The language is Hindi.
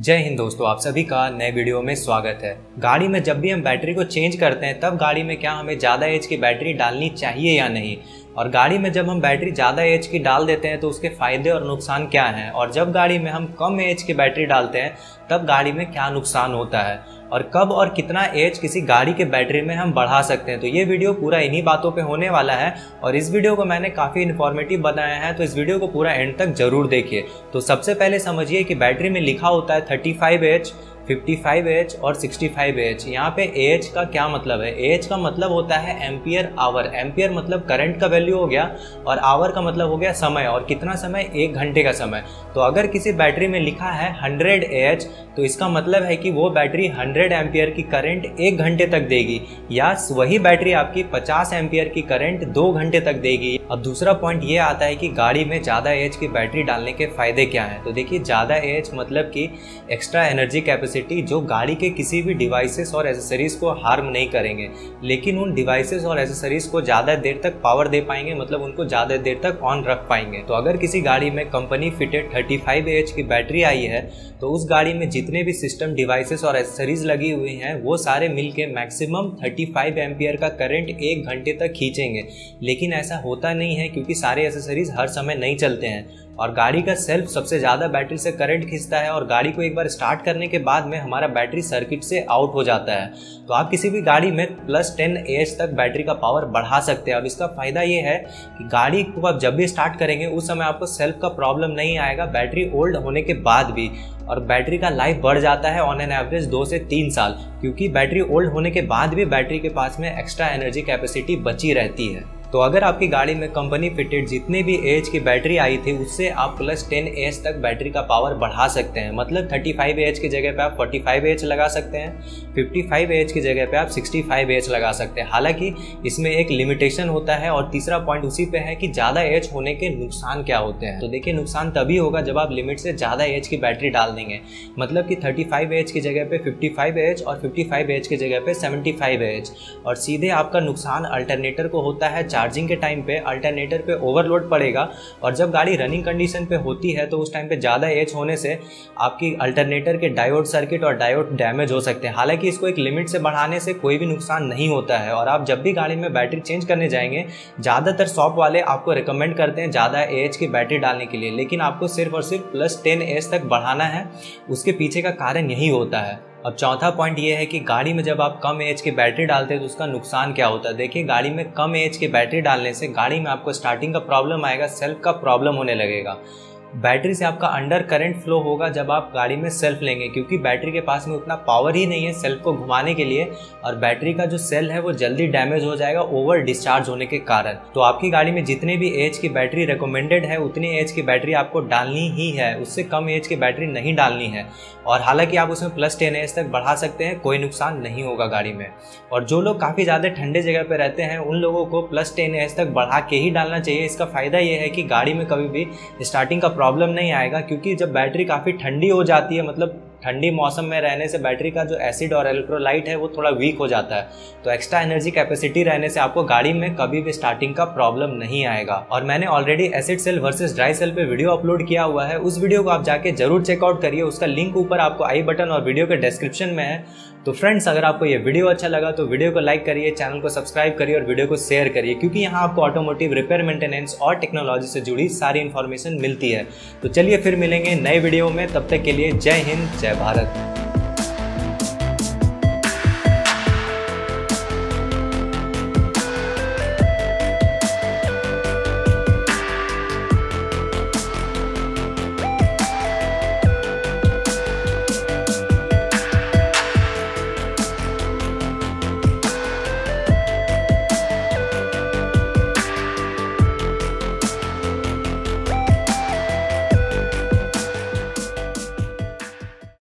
जय हिंद दोस्तों, आप सभी का नए वीडियो में स्वागत है। गाड़ी में जब भी हम बैटरी को चेंज करते हैं, तब गाड़ी में क्या हमें ज़्यादा एज की बैटरी डालनी चाहिए या नहीं? और गाड़ी में जब हम बैटरी ज़्यादा एज की डाल देते हैं तो उसके फ़ायदे और नुकसान क्या हैं? और जब गाड़ी में हम कम एज की बैटरी डालते हैं, तब गाड़ी में क्या नुकसान होता है? और कब और कितना एज किसी गाड़ी के बैटरी में हम बढ़ा सकते हैं? तो ये वीडियो पूरा इन्हीं बातों पे होने वाला है। और इस वीडियो को मैंने काफ़ी इन्फॉर्मेटिव बनाया है तो इस वीडियो को पूरा एंड तक ज़रूर देखिए। तो सबसे पहले समझिए कि बैटरी में लिखा होता है थर्टी फाइव एच 55 एच और 65 एच यहाँ पे एच का क्या मतलब है? एच का मतलब होता है एम्पियर आवर एम्पियर मतलब करंट का वैल्यू हो गया और आवर का मतलब हो गया समय और कितना समय? एक घंटे का समय. तो अगर किसी बैटरी में लिखा है 100 एच तो इसका मतलब है कि वो बैटरी 100 एम्पियर की करंट एक घंटे तक देगी या वही बैटरी आपकी 50 एम्पियर की करंट दो घंटे तक देगी. अब दूसरा पॉइंट ये आता है कि गाड़ी में ज़्यादा एच की बैटरी डालने के फ़ायदे क्या हैं? तो देखिए, ज़्यादा एच मतलब कि एक्स्ट्रा एनर्जी कैपेसिटी कैपेसिटी जो गाड़ी के किसी भी डिवाइसेस और एसेसरीज को हार्म नहीं करेंगे। लेकिन उन डिवाइसेस और एसेसरीज को ज़्यादा देर तक पावर दे पाएँगे मतलब उनको ज़्यादा देर तक ऑन रख पाएँगे। तो अगर किसी गाड़ी में कंपनी फिटेड 35 फाइव की बैटरी आई है तो उस गाड़ी में जितने भी सिस्टम डिवाइसेस और एसेसरीज लगी हुई हैं, वो सारे मिल के मैक्सिमम थर्टी फाइव एम्पियर का करंट एक घंटे तक खींचेंगे। लेकिन ऐसा होता नहीं है क्योंकि सारे एसेसरीज हर समय नहीं चलते हैं। और गाड़ी का सेल्फ सबसे ज़्यादा बैटरी से करंट खींचता है और गाड़ी को एक बार स्टार्ट करने के बाद में हमारा बैटरी सर्किट से आउट हो जाता है। तो आप किसी भी गाड़ी में प्लस टेन एच तक बैटरी का पावर बढ़ा सकते हैं। अब इसका फ़ायदा ये है कि गाड़ी को आप जब भी स्टार्ट करेंगे, उस समय आपको सेल्फ का प्रॉब्लम नहीं आएगा, बैटरी ओल्ड होने के बाद भी। और बैटरी का लाइफ बढ़ जाता है ऑन एन एवरेज दो से तीन साल, क्योंकि बैटरी ओल्ड होने के बाद भी बैटरी के पास में एक्स्ट्रा एनर्जी कैपेसिटी बची रहती है। तो अगर आपकी गाड़ी में कंपनी फिटेड जितने भी एच की बैटरी आई थी, उससे आप प्लस टेन एच तक बैटरी का पावर बढ़ा सकते हैं। मतलब थर्टी फाइव एच की जगह पे आप फोर्टी फाइव एच लगा सकते हैं फिफ्टी फाइव एच की जगह पे आप सिक्सटी फाइव एच लगा सकते हैं। हालाँकि इसमें एक लिमिटेशन होता है और तीसरा पॉइंट उसी पे है कि ज़्यादा एच होने के नुकसान क्या होते हैं। तो देखिए, नुकसान तभी होगा जब आप लिमिट से ज़्यादा एच की बैटरी डाल देंगे। मतलब कि थर्टी फाइव एच की जगह पे फिफ्टी फाइव एच और फिफ्टी फाइव एच की जगह पे सेवेंटी फाइव एच और सीधे आपका नुकसान अल्टरनेटर को होता है चार्जिंग के टाइम पे अल्टरनेटर पे ओवरलोड पड़ेगा और जब गाड़ी रनिंग कंडीशन पे होती है तो उस टाइम पे ज़्यादा एच होने से आपकी अल्टरनेटर के डायोड सर्किट और डायोड डैमेज हो सकते हैं। हालाँकि इसको एक लिमिट से बढ़ाने से कोई भी नुकसान नहीं होता है और आप जब भी गाड़ी में बैटरी चेंज करने जाएँगे, ज़्यादातर शॉप वाले आपको रिकमेंड करते हैं ज़्यादा एच की बैटरी डालने के लिए। लेकिन आपको सिर्फ़ और सिर्फ़ प्लस टेन एच तक बढ़ाना है, उसके पीछे का कारण यही होता है। अब चौथा पॉइंट ये है कि गाड़ी में जब आप कम एज की बैटरी डालते हैं तो उसका नुकसान क्या होता है? देखिए, गाड़ी में कम एज की बैटरी डालने से गाड़ी में आपको स्टार्टिंग का प्रॉब्लम आएगा सेल्फ का प्रॉब्लम होने लगेगा। बैटरी से आपका अंडर करंट फ्लो होगा जब आप गाड़ी में सेल्फ लेंगे, क्योंकि बैटरी के पास में उतना पावर ही नहीं है सेल्फ को घुमाने के लिए, और बैटरी का जो सेल है वो जल्दी डैमेज हो जाएगा ओवर डिस्चार्ज होने के कारण। तो आपकी गाड़ी में जितने भी एज की बैटरी रिकमेंडेड है, उतनी एज की बैटरी आपको डालनी ही है, उससे कम एज की बैटरी नहीं डालनी है। और हालाँकि आप उसमें प्लस टेन एज तक बढ़ा सकते हैं, कोई नुकसान नहीं होगा गाड़ी में। और जो लोग काफ़ी ज़्यादा ठंडे जगह पर रहते हैं, उन लोगों को प्लस टेन एज तक बढ़ा के ही डालना चाहिए। इसका फ़ायदा ये है कि गाड़ी में कभी भी स्टार्टिंग का प्रॉब्लम नहीं आएगा, क्योंकि जब बैटरी काफ़ी ठंडी हो जाती है मतलब ठंडी मौसम में रहने से बैटरी का जो एसिड और इलेक्ट्रोलाइट है, वो थोड़ा वीक हो जाता है। तो एक्स्ट्रा एनर्जी कैपेसिटी रहने से आपको गाड़ी में कभी भी स्टार्टिंग का प्रॉब्लम नहीं आएगा। और मैंने already acid cell versus dry cell पे वीडियो अपलोड किया हुआ है। उस वीडियो को आप जाके ज़रूर चेकआउट करिए। उसका लिंक ऊपर आपको आई बटन और वीडियो के डिस्क्रिप्शन में है। तो फ्रेंड्स अगर आपको ये वीडियो अच्छा लगा तो वीडियो को लाइक करिए चैनल को सब्सक्राइब करिए और वीडियो को शेयर करिए, क्योंकि यहाँ आपको ऑटोमोटिव रिपेयर मेंटेनेंस और टेक्नोलॉजी से जुड़ी सारी इन्फॉर्मेशन मिलती है। तो चलिए फिर मिलेंगे नए वीडियो में, तब तक के लिए जय हिंद, जय भारत।